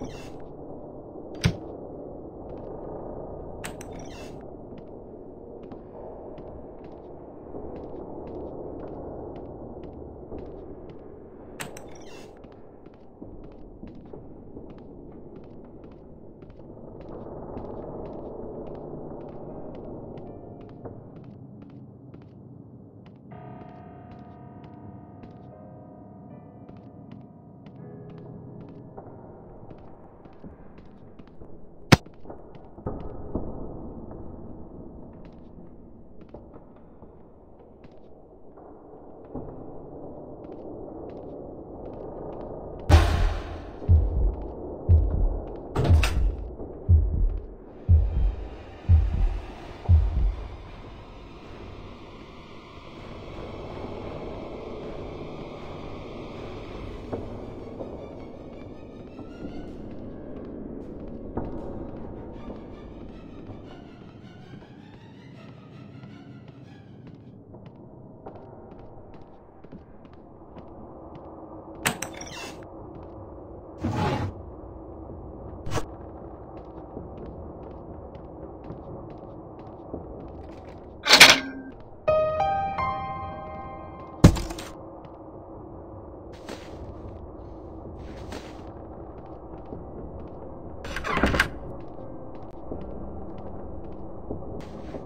you えっ?